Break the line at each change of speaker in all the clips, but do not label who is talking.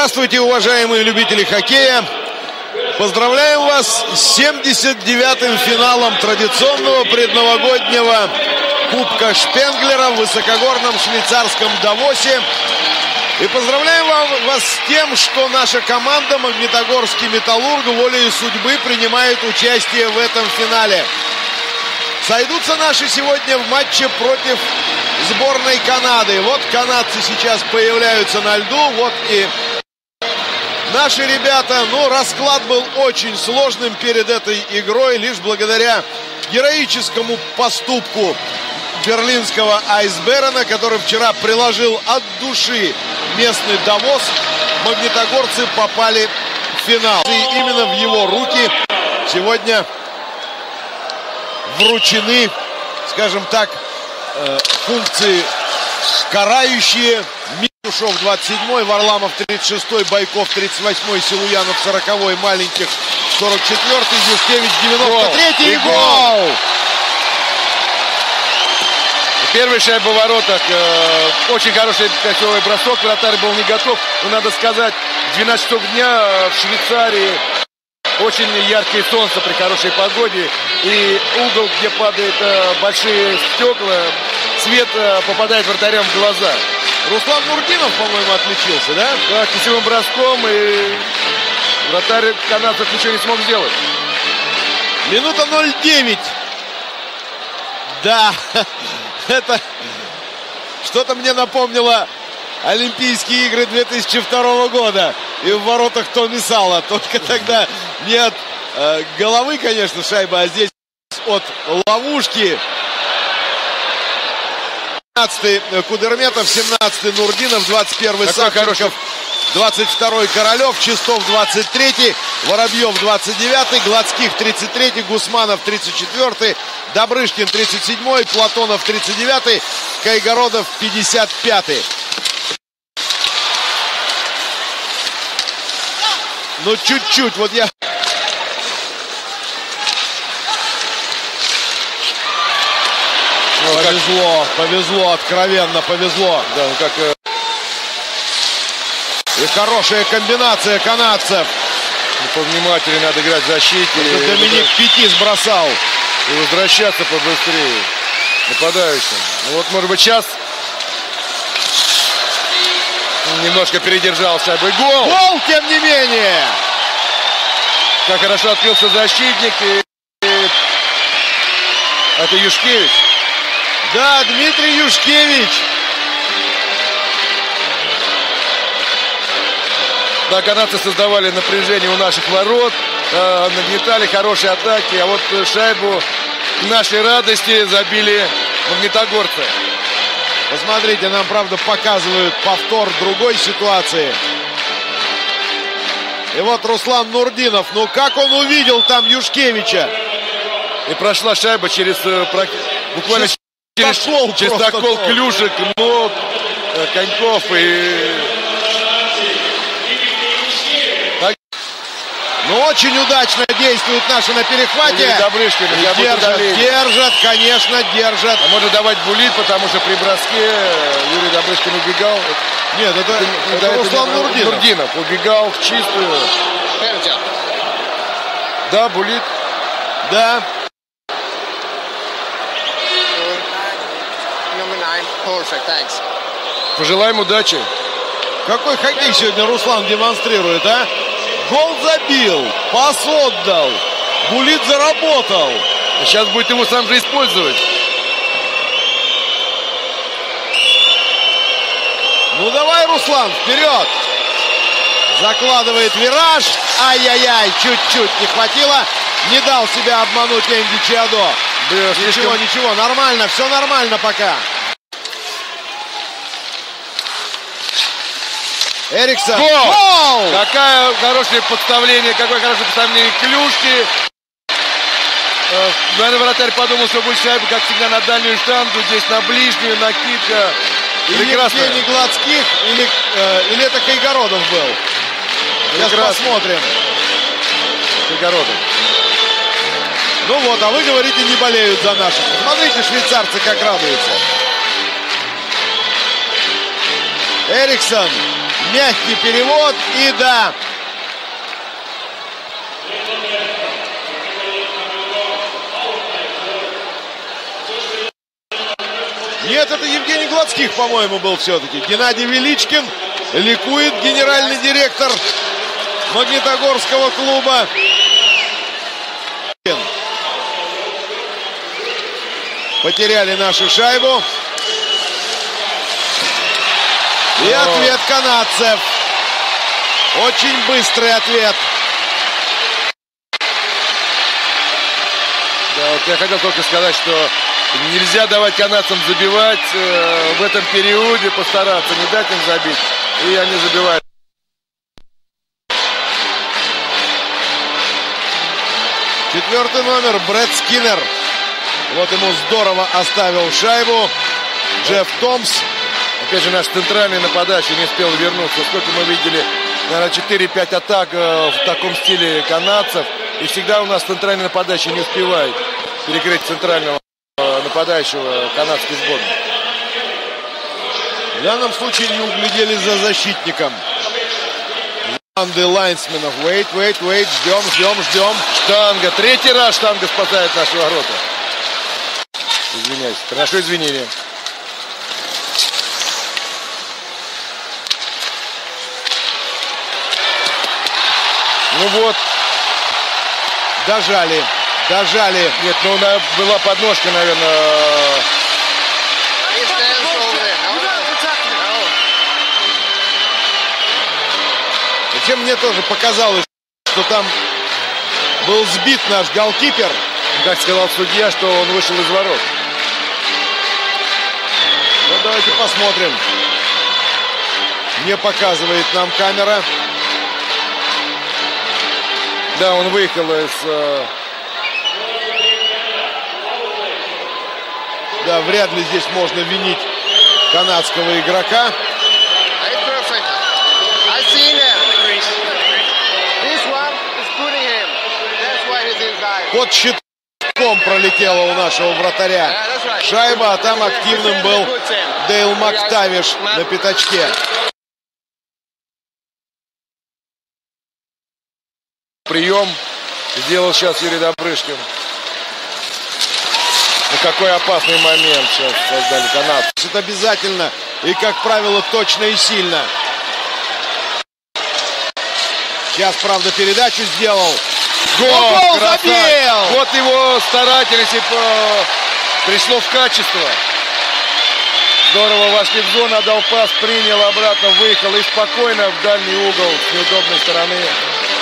Здравствуйте, уважаемые любители хоккея. Поздравляем вас с 79-м финалом традиционного предновогоднего Кубка Шпенглера в высокогорном швейцарском Давосе. И поздравляем вас с тем, что наша команда Магнитогорский Металлург волей судьбы принимает участие в этом финале. Сойдутся наши сегодня в матче против сборной Канады. Вот канадцы сейчас появляются на льду. Вот и наши ребята. Ну, расклад был очень сложным перед этой игрой. Лишь благодаря героическому поступку берлинского Айсберона, который вчера приложил от души местный Давос. Магнитогорцы попали в финал. И именно в его руки сегодня вручены, скажем так, э, функции карающие. Мишушов 27-й, Варламов 36-й, Байков 38-й, Силуянов 40-й, Маленьких 44-й, Юшкевич 93-й и гол!
Первый шайба в воротах. Э, очень хороший кольцевой бросок. Вратарь был не готов. Но надо сказать, 12 часов дня в Швейцарии очень яркое солнце при хорошей погоде. И угол, где падают э, большие стекла, свет э, попадает вратарям в глаза.
Руслан Нурдинов, по-моему, отличился, да?
Да, кисевым броском. И вратарь канадцев ничего не смог сделать.
Минута 0-9. Да, это что-то мне напомнило Олимпийские игры 2002 года. И в воротах Томи Сала. Только тогда не от э, головы, конечно, шайба, а здесь от ловушки. 17-й Кудерметов, 17-й Нурдинов, 21-й Сахаров. 22-й Королев, Чистов 23-й, Воробьев 29-й, Гладских 33-й, Гусманов 34-й, Добрышкин 37-й, Платонов 39-й, Кайгородов 55-й. Ну, чуть-чуть, вот я... Ну, повезло, повезло, откровенно повезло.
Да, ну как... Э,
и хорошая комбинация канадцев.
Ну, повнимательнее надо играть в защите.
Это Доминик и... Пяти сбросал.
И возвращаться побыстрее нападающим. Ну вот, может быть, сейчас немножко передержал шайбу. И гол!
Гол, тем не менее!
Как хорошо открылся защитник. И... Это Юшкевич.
Да, Дмитрий Юшкевич.
Да, канадцы создавали напряжение у наших ворот, э, нагнетали хорошие атаки, а вот шайбу к нашей радости забили магнитогорцы.
Посмотрите, нам, правда, показывают повтор другой ситуации. И вот Руслан Нурдинов. Ну, как он увидел там Юшкевича?
И прошла шайба через э, буквально через такол клюшек, ног, э, коньков и
Но ну, очень удачно действуют наши на перехвате.
Добрышкин,
держат, держат, конечно, держат.
А может давать булит, потому что при броске Юрий Добрышкин убегал.
Нет, это, это, это, это Руслан это, Нурдинов.
Нурдинов убегал в чистую. Да, булит.
Да.
Пожелаем удачи.
Какой хоккей сегодня Руслан демонстрирует, а? Гол забил, пас отдал. Булит заработал.
Сейчас будет ему сам же использовать.
Ну давай, Руслан, вперед. Закладывает вираж. Ай-яй-яй, чуть-чуть не хватило. Не дал себя обмануть Энди Чиадо. Да, ничего, слишком... ничего, нормально, все нормально пока. Эриксон.
Гол! Гол! Какое хорошее подставление, какое хорошее подставление клюшки. Э, наверное, вратарь подумал, что будет шайба, как всегда, на дальнюю штангу. Здесь на ближнюю, накидка.
Или Евгений Гладских, или, э, или это Кайгородов был. Сейчас Прекрасно. посмотрим.
Кайгородов.
Ну вот, а вы говорите, не болеют за наших. Смотрите, швейцарцы как радуются. Эриксон Мягкий перевод и да. Нет, это Евгений Гладских, по-моему, был все-таки. Геннадий Величкин ликует генеральный директор Магнитогорского клуба. Потеряли нашу шайбу. И ответ канадцев. Очень быстрый ответ.
Да, вот я хотел только сказать, что нельзя давать канадцам забивать э, в этом периоде, постараться, не дать им забить. И они забивают.
Четвертый номер Брэд Скиннер. Вот ему здорово оставил шайбу. Джефф Томс.
Опять же, наш центральный нападающий не успел вернуться. Сколько мы видели, наверное, 4-5 атак э, в таком стиле канадцев. И всегда у нас центральный нападающий не успевает перекрыть центрального э, нападающего канадской сборной.
В данном случае не углядели за защитником. Команды лайнсменов. Wait, wait, wait. Ждем, ждем, ждем.
Штанга. Третий раз штанга спасает наши ворота. Извиняюсь. Приношу извинения. Ну вот.
Дожали. Дожали.
Нет, ну была подножка, наверное.
Зачем мне тоже показалось, что там был сбит наш голкипер.
Как сказал судья, что он вышел из ворот.
Ну, давайте посмотрим. Не показывает нам камера.
Да, он выехал из... Э,
Да, вряд ли здесь можно винить канадского игрока. Под щитком пролетела у нашего вратаря шайба, а там активным был Дейл Мактавиш на пятачке.
Прием сделал сейчас Юрий Добрышкин. Ну какой опасный момент сейчас создали канат.
Это обязательно и, как правило, точно и сильно. Сейчас, правда, передачу сделал.
Гол, гол забил! Вот его старательность и пришло в качество. Здорово вошли в зону, отдал пас, принял обратно, выехал и спокойно в дальний угол с неудобной стороны.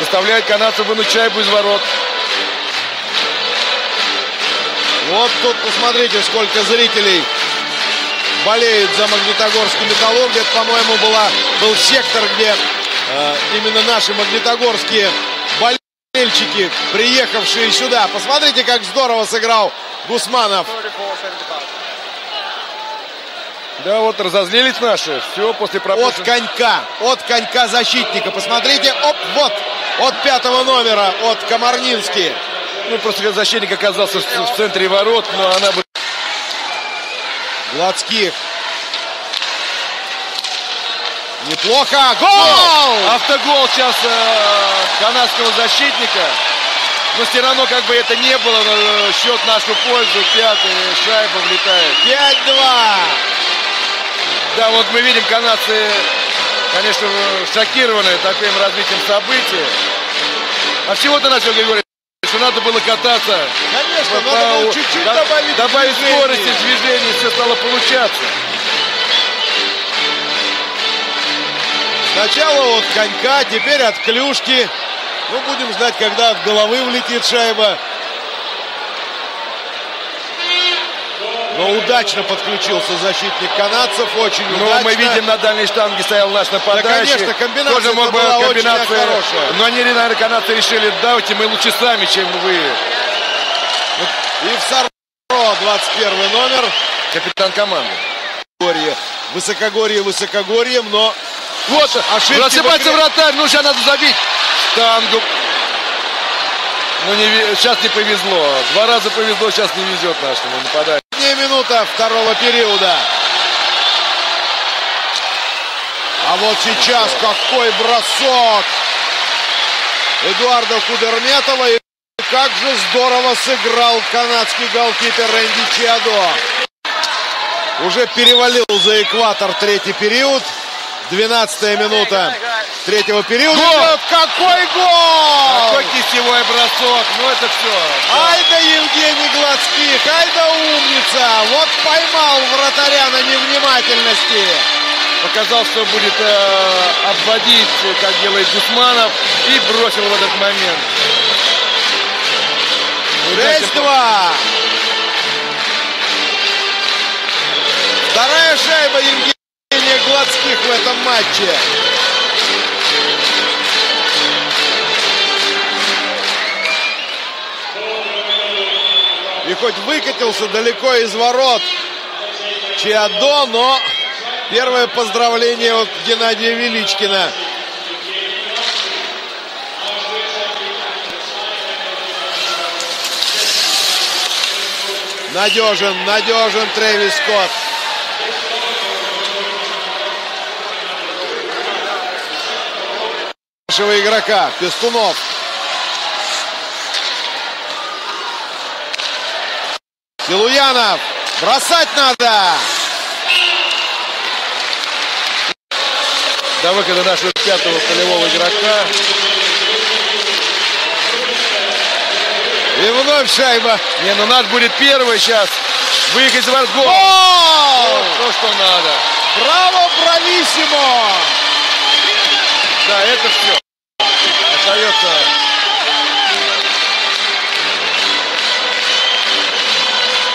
Заставляет канадцев вынуть шайбу из ворот.
Вот тут посмотрите, сколько зрителей болеют за Магнитогорский металлург. Это, по-моему, была, был сектор, где э, именно наши магнитогорские болельщики, приехавшие сюда. Посмотрите, как здорово сыграл Гусманов.
Да, вот разозлились наши. Все после пропущенного.
От конька, от конька защитника. Посмотрите, оп, вот, от пятого номера, от Комарнински.
Ну, просто защитник оказался в центре ворот, но она бы...
Гладских. Неплохо. Гол!
Автогол сейчас э, канадского защитника. Но все равно, как бы это не было, э, счет нашу пользу. Пятый шайба влетает.
5-2.
Да, вот мы видим, канадцы, конечно, шокированы таким развитием событий. А всего-то начал говорить что надо было кататься.
Конечно, по, надо было чуть-чуть
да,
добавить,
добавить скорости движения, все стало получаться.
Сначала от конька, теперь от клюшки. Ну, будем ждать, когда от головы влетит шайба. Но удачно подключился защитник канадцев, очень
Но
удачно.
мы видим, на дальней штанге стоял наш нападающий.
Да, конечно, комбинация
Тоже мог
была
комбинация
очень хорошая.
Но они, наверное, канадцы решили, давайте мы лучше сами, чем вы.
И в Сарро 21 номер.
Капитан команды.
Высокогорье высокогорьем, но
вот, ошибки рассыпается вратарь, ну сейчас надо забить. Штангу. Ну, не, сейчас не повезло. Два раза повезло, сейчас не везет нашему нападающему.
минута второго периода. А вот сейчас какой бросок Эдуарда Кудерметова. И как же здорово сыграл канадский голкипер Рэнди Чиадо. Уже перевалил за экватор третий период. 12 минута третьего периода.
Гол!
Какой гол!
Какой кистевой бросок. Ну это все.
Ай да Евгений Гладских, ай да умница. Вот поймал вратаря на невнимательности.
Показал, что будет э, обводить, как делает Гусманов. И бросил в этот момент.
6-2. Вторая шайба Евгения Гладских в этом матче. Хоть выкатился далеко из ворот Чиадо, но первое поздравление от Геннадия Величкина. Надежен, надежен Трэвис Скотт. Нашего игрока Пестунов. Силуянов. Бросать надо.
До выхода нашего пятого полевого игрока.
И вновь шайба.
Не, ну наш будет первый сейчас. Выехать за ворот. Гол!
Гол!
То, что надо.
Браво, брависсимо!
Да, это все. Остается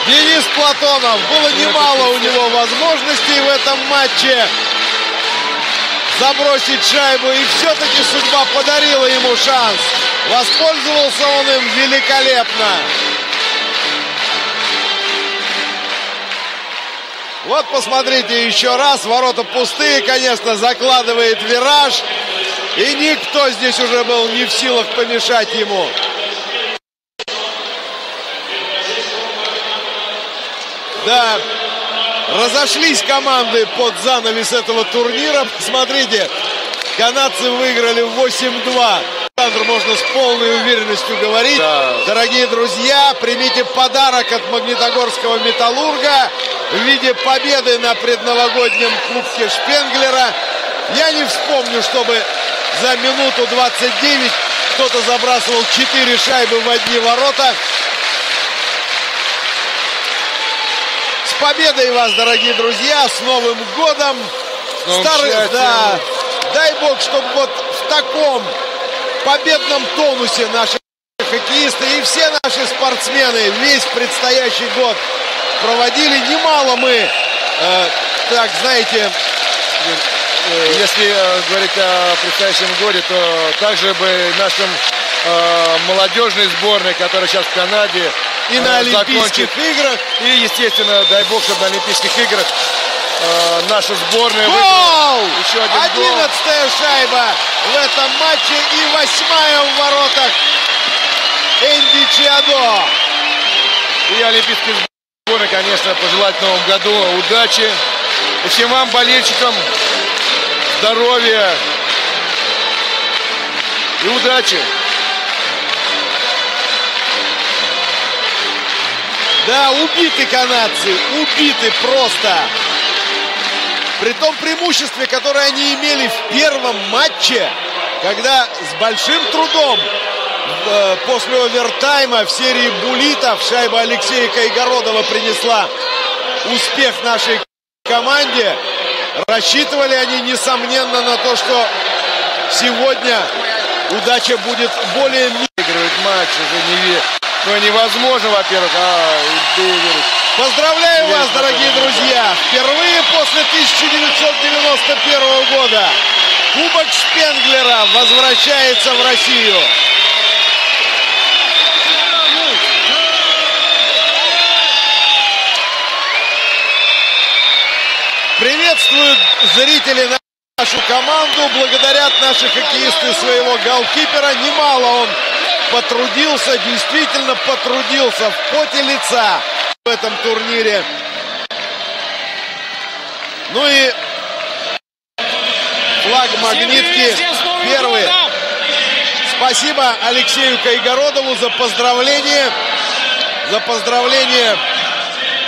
Денис Платонов. Было немало у него возможностей в этом матче забросить шайбу. И все-таки судьба подарила ему шанс. Воспользовался он им великолепно. Вот посмотрите еще раз. Ворота пустые, конечно, закладывает вираж. И никто здесь уже был не в силах помешать ему. Да, разошлись команды под занавес этого турнира. Посмотрите, канадцы выиграли 8-2. Александр, можно с полной уверенностью говорить.
Да.
Дорогие друзья, примите подарок от Магнитогорского металлурга в виде победы на предновогоднем кубке Шпенглера. Я не вспомню, чтобы за минуту 29 кто-то забрасывал 4 шайбы в одни ворота. С победой вас, дорогие друзья, с Новым годом!
новым
Старый,
счастьем.
да, дай бог, чтобы вот в таком победном тонусе наши хоккеисты и все наши спортсмены весь предстоящий год проводили. Немало мы, э, так, знаете,
Если э, говорить о предстоящем годе, то также бы нашим э, молодежной сборной, которая сейчас в Канаде,
и
э,
на Олимпийских
закончит.
играх.
И, естественно, дай бог, чтобы на Олимпийских играх э, наша сборная
Гол!
еще один гол.
Одиннадцатая шайба в этом матче и восьмая в воротах Энди Чиадо.
И Олимпийской сборной, конечно, пожелать в новом году удачи. И всем вам, болельщикам, здоровья и удачи.
Да, убиты канадцы, убиты просто. При том преимуществе, которое они имели в первом матче, когда с большим трудом э, после овертайма в серии булитов шайба Алексея Кайгородова принесла успех нашей команде. Рассчитывали они, несомненно, на то, что сегодня удача будет более
Выигрывать матч уже не ну, невозможно, во-первых, а.
Поздравляю вас, дорогие друзья! Впервые после 1991 года Кубок Шпенглера возвращается в Россию. Приветствуют зрители нашу команду, благодарят наши хоккеисты своего голкипера. Немало он потрудился, действительно потрудился в поте лица в этом турнире. Ну и флаг магнитки первые. Спасибо Алексею Кайгородову за поздравление. За поздравление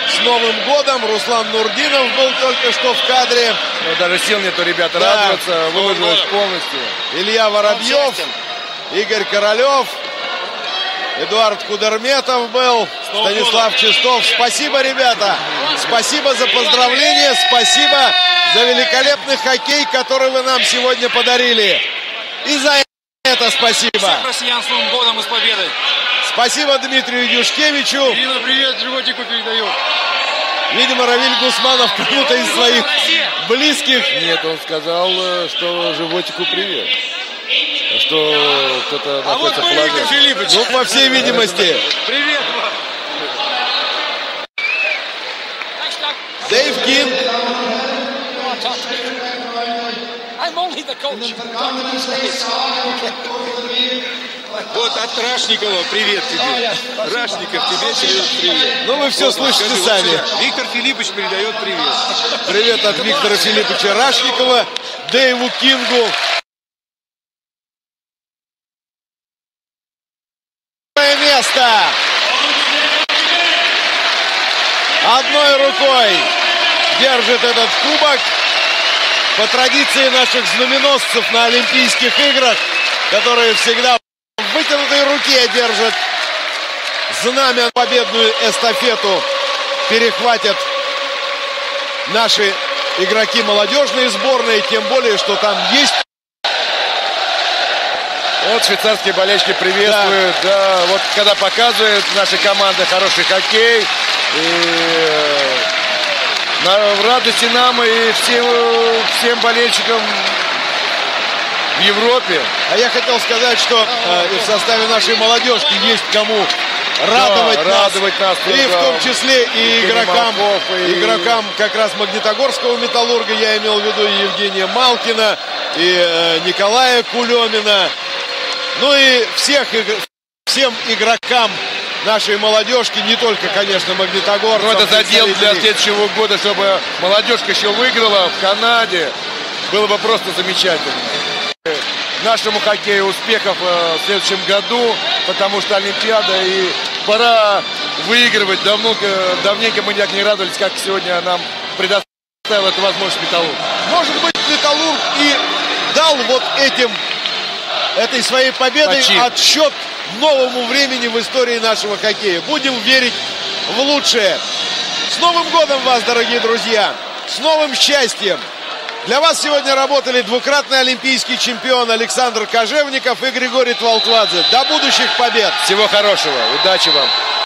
с Новым годом. Руслан Нурдинов был только что в кадре.
Ну, даже сил нету, ребята, да. радоваться, выложилось полностью.
Илья Воробьев, Игорь Королев, Эдуард Кудерметов был, Станислав Чистов. Спасибо, ребята. Спасибо за поздравления. Спасибо за великолепный хоккей, который вы нам сегодня подарили. И за это спасибо. Всех
россиян с Новым годом и с победой.
Спасибо Дмитрию Юшкевичу.
Ирина, привет, животику передаю.
Видимо, Равиль Гусманов кому-то из своих близких.
Нет, он сказал, э, что животику привет. Что кто-то
а находится вот в флаге.
Ну, по всей видимости.
Привет
Дэйв Кинг.
Вот от Рашникова привет тебе. Рашников тебе передает привет.
Ну вы все вот, слышите скажи, сами.
Вот Виктор Филиппович передает привет.
Привет от Виктора Филипповича Рашникова, Дэйву Кингу. Место. Одной рукой держит этот кубок. По традиции наших знаменосцев на Олимпийских играх, которые всегда в вытянутой руке держат знамя победную эстафету. Перехватят наши игроки молодежной сборной, тем более, что там есть
вот швейцарские болельщики приветствуют. Да. да, вот когда показывают нашей команды хороший хоккей. И э, в радости нам и всем, всем болельщикам в Европе.
А я хотел сказать, что э, в составе нашей молодежки есть кому радовать, да, нас, радовать нас. И в том числе и игрокам, и... игрокам как раз Магнитогорского металлурга, я имел в виду и Евгения Малкина, и э, Николая Кулемина. Ну и всех, всем игрокам нашей молодежки, не только, конечно, Магнитогорцам.
Ну, это задел для следующего года, чтобы молодежка еще выиграла в Канаде. Было бы просто замечательно. Нашему хоккею успехов э, в следующем году, потому что Олимпиада и пора выигрывать. Давно, давненько мы никак не радовались, как сегодня нам предоставил эту возможность Металлург.
Может быть, Металлург и дал вот этим этой своей победой Почти. отсчет новому времени в истории нашего хоккея. Будем верить в лучшее. С Новым годом вас, дорогие друзья! С новым счастьем! Для вас сегодня работали двукратный олимпийский чемпион Александр Кожевников и Григорий Твалтвадзе. До будущих побед!
Всего хорошего! Удачи вам!